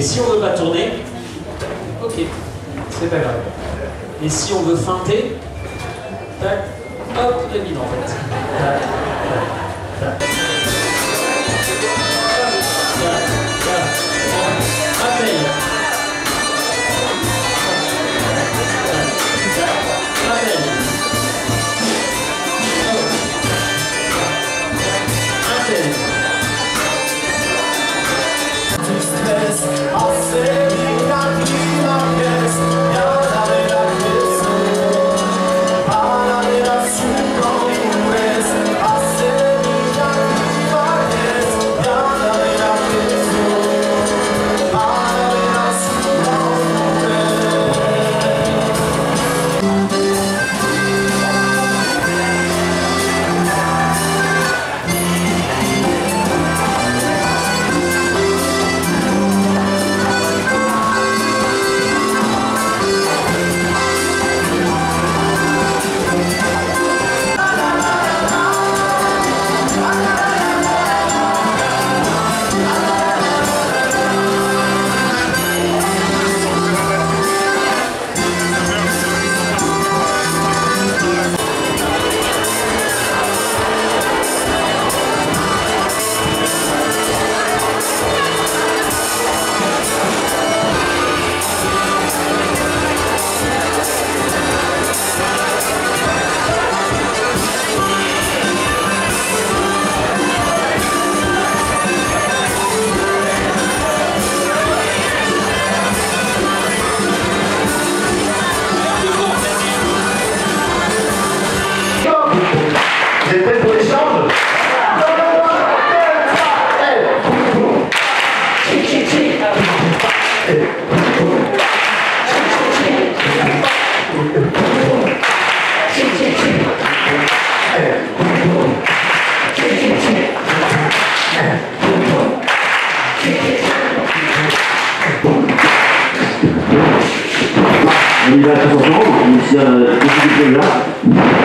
veut pas tourner, ok, c'est pas grave. Et si on veut feinter, tac, hop, évident en fait. せ The if.